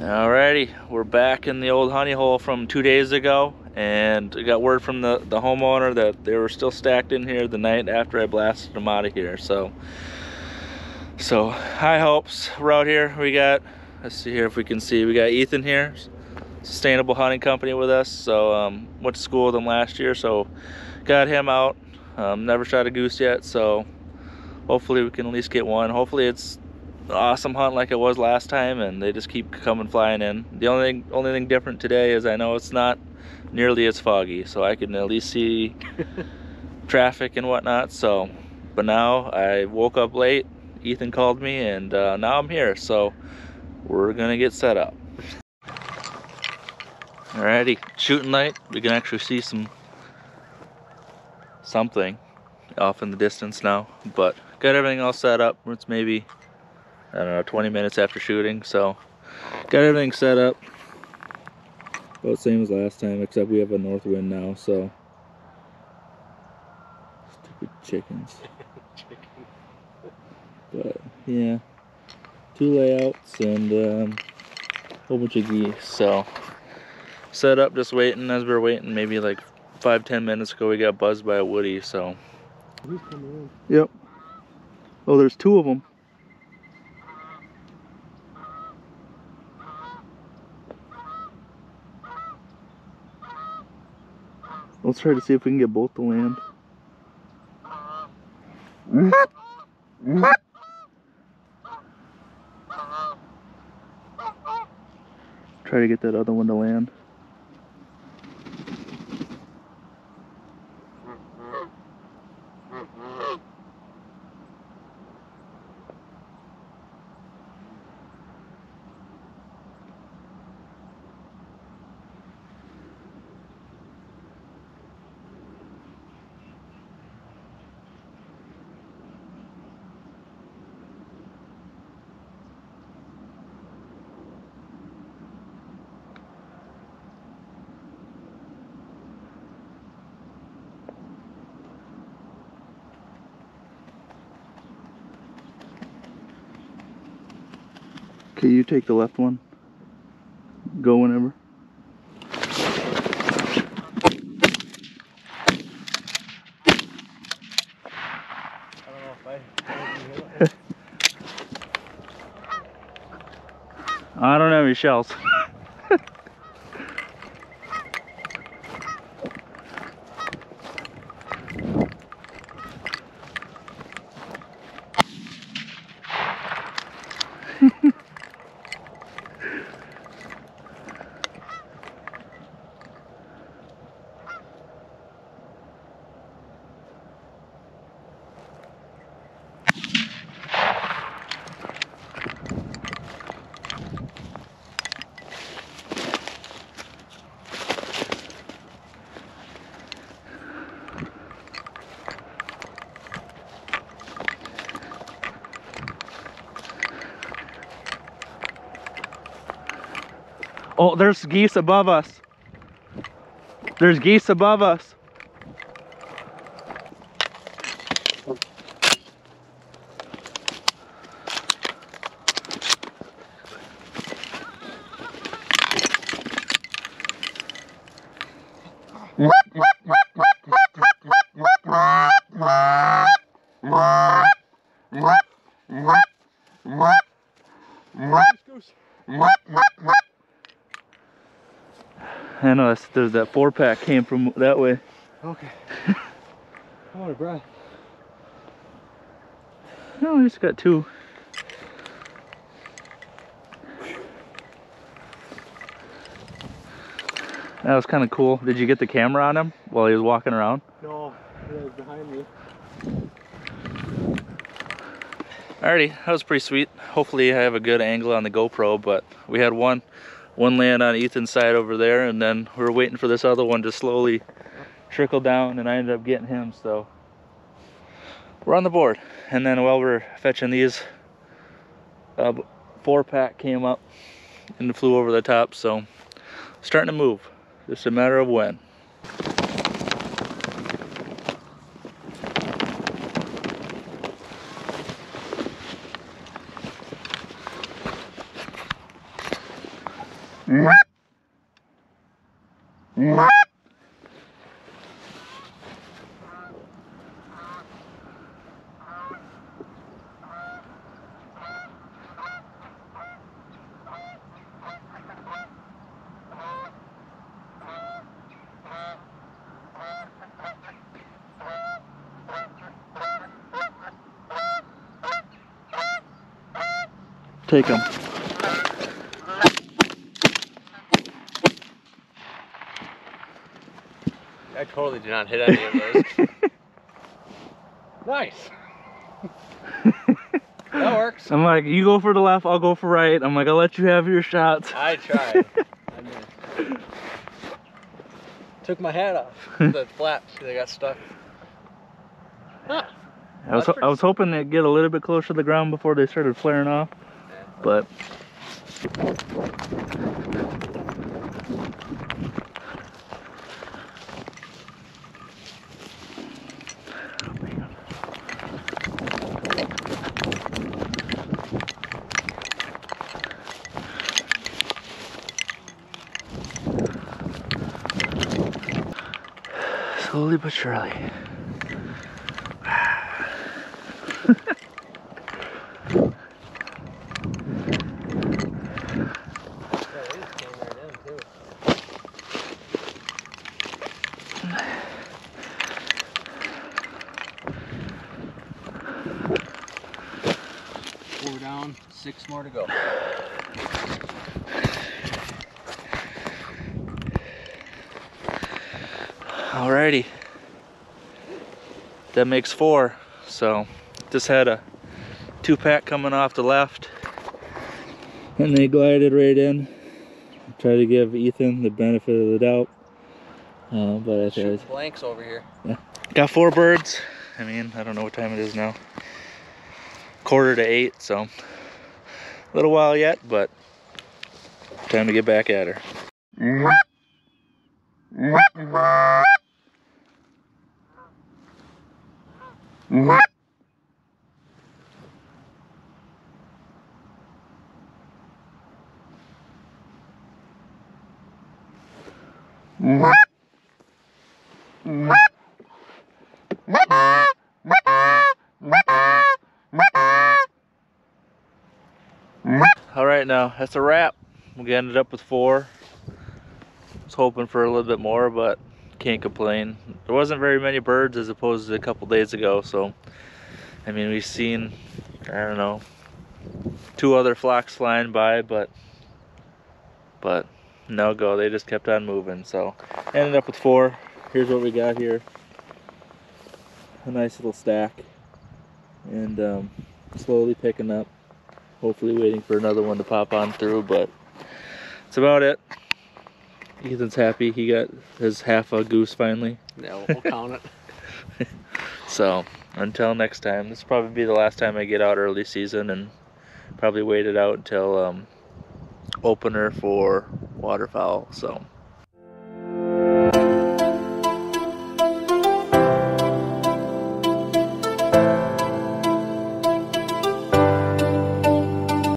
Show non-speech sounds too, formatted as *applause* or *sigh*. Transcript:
Alrighty, we're back in the old honey hole from two days ago and I got word from the, the homeowner that they were still stacked in here the night after I blasted them out of here. So, so high hopes. We're out here. We got, let's see here if we can see, we got Ethan here, Sustainable Hunting Company with us. So um, went to school with him last year, so got him out. Um, never shot a goose yet, so hopefully we can at least get one. Hopefully it's awesome hunt like it was last time and they just keep coming flying in. The only thing, only thing different today is I know it's not nearly as foggy so I can at least see *laughs* traffic and whatnot so but now I woke up late Ethan called me and uh, now I'm here so we're gonna get set up. Alrighty, shooting light. We can actually see some something off in the distance now but got everything all set up. It's maybe I don't know, 20 minutes after shooting. So got everything set up. About the same as last time, except we have a north wind now, so. Stupid chickens. *laughs* but yeah, two layouts and um, a whole bunch of geese. So set up, just waiting. As we are waiting, maybe like five, ten minutes ago, we got buzzed by a woody. So. Yep. Oh, there's two of them. Let's try to see if we can get both to land. Try to get that other one to land. Okay, you take the left one. Go whenever. *laughs* I don't have any shells. Oh, there's geese above us. There's geese above us. That's, there's that four pack came from that way. Okay. I'm out of breath. No, we just got two. That was kind of cool. Did you get the camera on him while he was walking around? No, he was behind me. Alrighty, that was pretty sweet. Hopefully I have a good angle on the GoPro, but we had one one land on Ethan's side over there, and then we are waiting for this other one to slowly trickle down, and I ended up getting him, so we're on the board. And then while we're fetching these, uh, four pack came up and flew over the top, so starting to move. Just a matter of when. Take them. Totally did not hit any of those. *laughs* nice. *laughs* that works. I'm like, you go for the left, I'll go for right. I'm like, I'll let you have your shots. I *laughs* tried. I mean, took my hat off. The flaps, they got stuck. Huh. I was, I was hoping they'd get a little bit closer to the ground before they started flaring off, but slowly but surely. Four down, six more to go. Alrighty. That makes four. So just had a two pack coming off the left. And they glided right in. Try to give Ethan the benefit of the doubt. Uh, but I think Shoot blanks over here. Yeah. got four birds. I mean, I don't know what time it is now. Quarter to eight, so a little while yet, but time to get back at her. Mm-hmm. All right, now that's a wrap. We ended up with four. Was hoping for a little bit more, but can't complain. There wasn't very many birds as opposed to a couple days ago, so I mean we've seen I don't know two other flocks flying by, but but no go. They just kept on moving. So ended up with four. Here's what we got here. A nice little stack, and um, slowly picking up hopefully waiting for another one to pop on through but that's about it ethan's happy. He got his half a goose finally. Yeah, we'll count it. *laughs* so until next time. This will probably be the last time i get out early season and probably wait it out until um, opener for waterfowl so